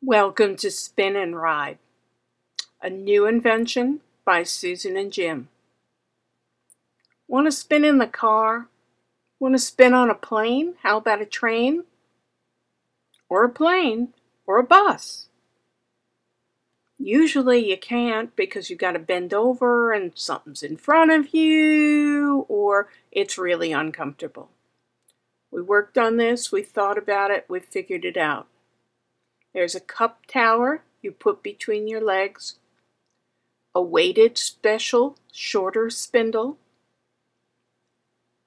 Welcome to Spin and Ride, a new invention by Susan and Jim. Want to spin in the car? Want to spin on a plane? How about a train? Or a plane? Or a bus? Usually you can't because you've got to bend over and something's in front of you or it's really uncomfortable. We worked on this, we thought about it, we figured it out. There's a cup tower you put between your legs, a weighted special shorter spindle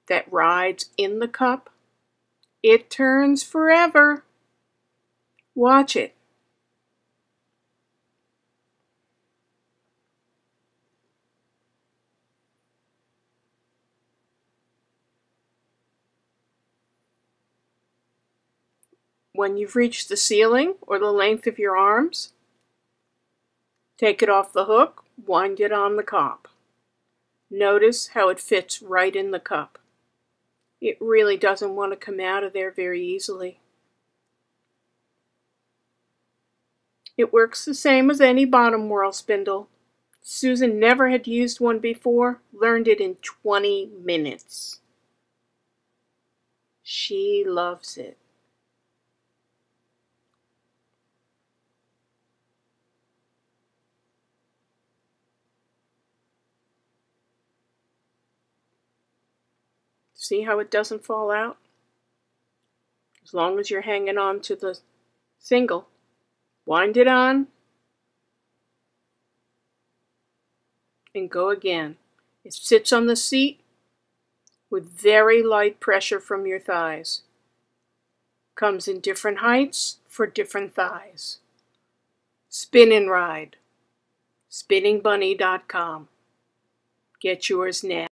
that rides in the cup. It turns forever. Watch it. When you've reached the ceiling or the length of your arms, take it off the hook, wind it on the cup. Notice how it fits right in the cup. It really doesn't want to come out of there very easily. It works the same as any bottom whorl spindle. Susan never had used one before, learned it in 20 minutes. She loves it. See how it doesn't fall out? As long as you're hanging on to the single. Wind it on. And go again. It sits on the seat with very light pressure from your thighs. Comes in different heights for different thighs. Spin and ride. SpinningBunny.com. Get yours now.